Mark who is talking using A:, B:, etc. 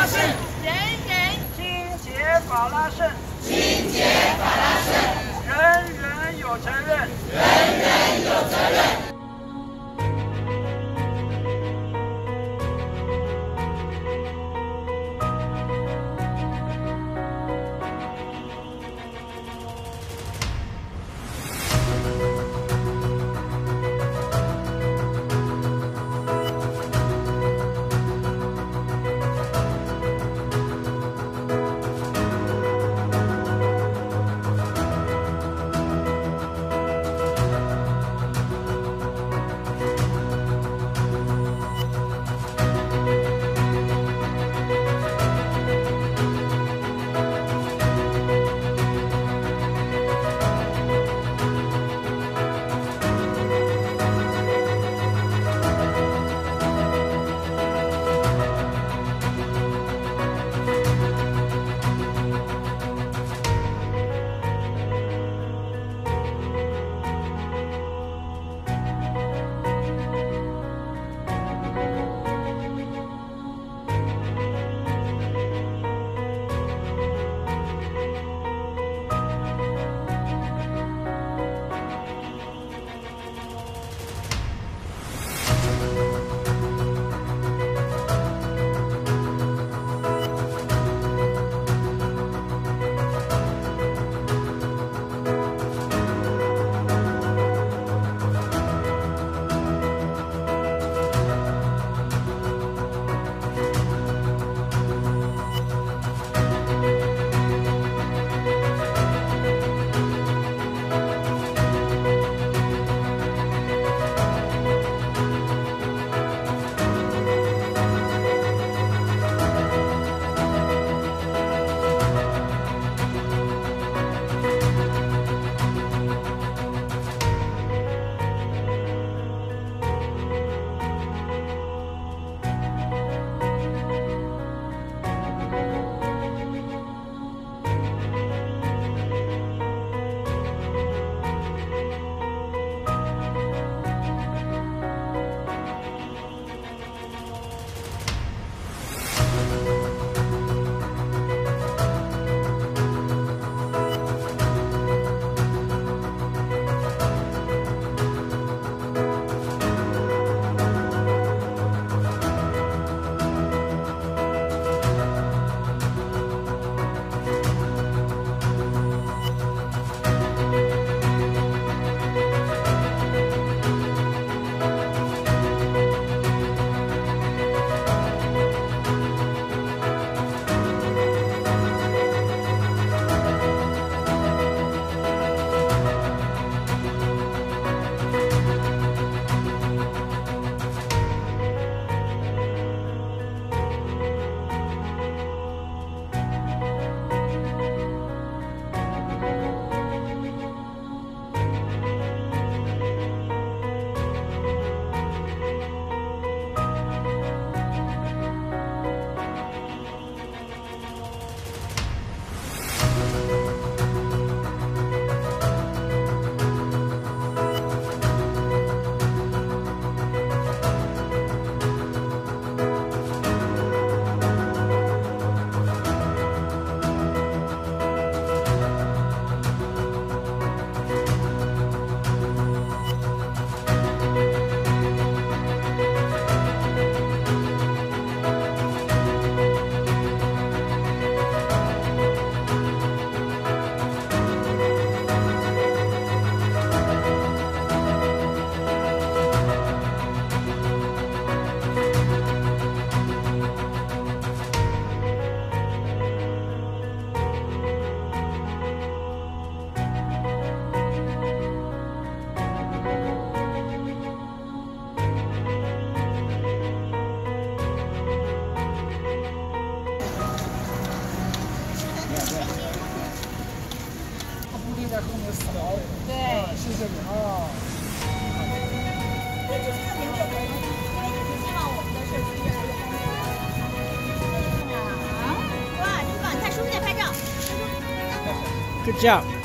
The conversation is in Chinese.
A: 人人清洁法拉盛。清洁法拉盛。人人有责任。
B: 人人有责
C: 任。
B: 谢谢你啊。
C: 那就是看您这个，希望我们的社区越来越方便。啊，哇，你帮你看，叔叔在拍照。
B: Good job.